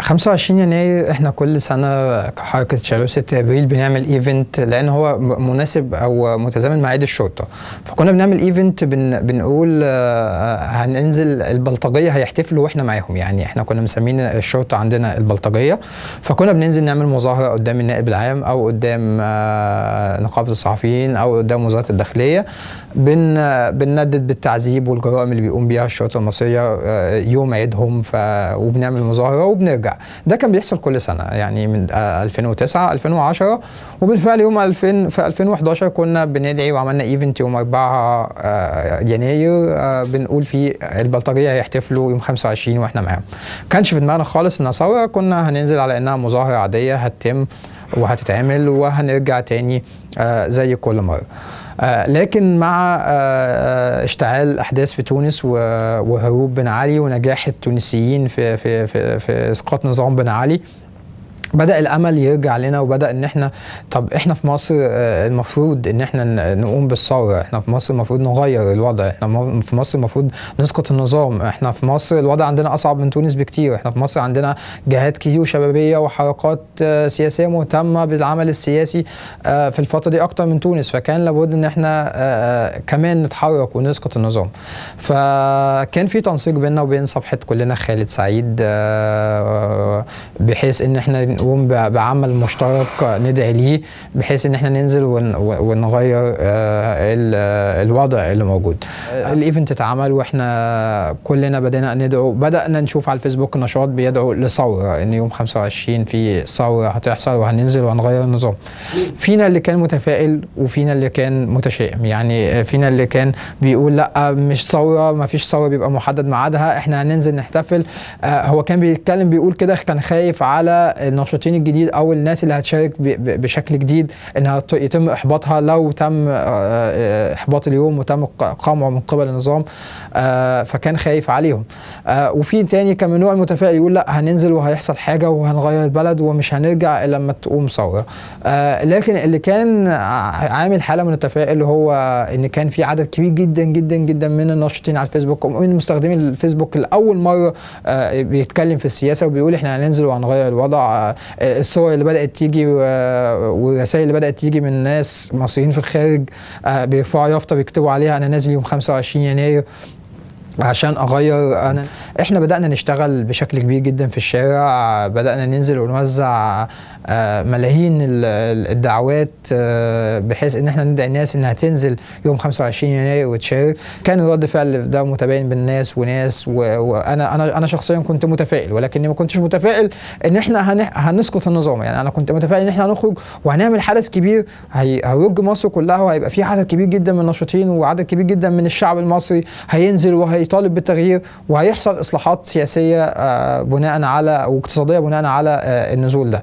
25 يناير إحنا كل سنة كحركة شباب 6 أبريل بنعمل event لأن هو مناسب أو متزامن مع عيد الشرطة. فكنا بنعمل event بن بنقول آه، هننزل البلطجية هيحتفلوا وإحنا معاهم. يعني إحنا كنا مسمين الشرطة عندنا البلطجية. فكنا بننزل نعمل مظاهرة قدام النائب العام أو قدام آه، نقابة الصحفيين أو قدام وزارة الداخلية. بن بنندد بالتعذيب والجرائم اللي بيقوم بيها الشرطة المصرية آه، يوم عيدهم. ف وبنعمل مظاهرة وبنرجع. ده كان بيحصل كل سنة يعني من آه، 2009 2010 وبالفعل يوم 2000 في 2011 كنا بندعي وعملنا إيفنت يوم 4 آه، يناير آه، بنقول فيه البلطجية هيحتفلوا يوم 25 وإحنا معاهم. كانش في دماغنا خالص إنها ثوره كنا هننزل على إنها مظاهرة عادية هتتم وهتتعمل وهنرجع تاني آه، زي كل مرة. آه، لكن مع آه، اشتعال الاحداث في تونس وهروب بن علي ونجاح التونسيين في في في, في إسقاط نظام بن علي بدأ الأمل يرجع لنا وبدأ إن إحنا طب إحنا في مصر آه، المفروض إن إحنا نقوم بالثورة. إحنا في مصر المفروض نغير الوضع. إحنا في مصر المفروض نسقط النظام. إحنا في مصر الوضع عندنا أصعب من تونس بكتير. إحنا في مصر عندنا جهات كتير شبابيه وحركات آه، سياسية مهتمة بالعمل السياسي آه، في الفترة دي أكتر من تونس. فكان لابد إن إحنا كمان نتحرك ونسقط النظام. فكان في تنسيق بيننا وبين صفحة كلنا خالد سعيد بحيث إن إحنا نقوم بعمل مشترك ندعي ليه بحيث إن إحنا ننزل ون- ونغير آه، آه، الوضع اللي موجود. آه، الايفنت اتعمل وإحنا كلنا بدينا ندعو بدأنا نشوف على الفيسبوك نشاط بيدعو لثورة ان يوم 25 في ثورة هتحصل وهننزل وهنغير النظام. فينا اللي كان متفائل وفينا اللي كان متشائم. يعني فينا اللي كان بيقول لأ مش ثورة ما فيش ثورة بيبقى محدد ميعادها إحنا هننزل نحتفل. هو كان بيتكلم بيقول كده كان خايف على الناشطين الجديد أو الناس اللي هتشارك بشكل جديد انها يتم إحباطها لو تم آه، آه، إحباط اليوم وتم ق- قمعه من قبل النظام آه، فكان خايف عليهم. وفي تاني كان من نوع المتفائل يقول لا هننزل وهيحصل حاجة وهنغير البلد ومش هنرجع إلا لما تقوم ثورة. لكن اللي كان عامل حالة من التفاؤل هو إن كان في عدد كبير جدا جدا جدا من الناشطين على الفيسبوك ومن مستخدمين الفيسبوك لأول مرة بيتكلم في السياسة وبيقول إحنا هننزل وهنغير الوضع الصور اللي بدأت تيجي و- والرسائل اللي بدأت تيجي من ناس مصريين في الخارج آه، بيرفعوا يافطة بيكتبوا عليها أنا نازل يوم 25 يناير عشان أغير أنا. إحنا بدأنا نشتغل بشكل كبير جدا في الشارع بدأنا ننزل ونوزع آه، ملايين ال- ال- الدعوات آه، بحيث إن إحنا ندعي الناس إنها تنزل يوم 25 يناير وتشارك. كان رد فعل ده متباين بين ناس وناس وأنا أنا أنا شخصيا كنت متفائل ولكني ما كنتش متفائل إن إحنا هن- هنسقط النظام. يعني أنا كنت متفائل إن إحنا هنخرج وهنعمل حدث كبير هي- هيرج مصر كلها وهيبقى في عدد كبير جدا من الناشطين وعدد كبير جدا من الشعب المصري هينزل وهيطالب بالتغيير وهيحصل إصلاحات سياسية آه، بناء على واقتصادية بناء على آه، النزول ده.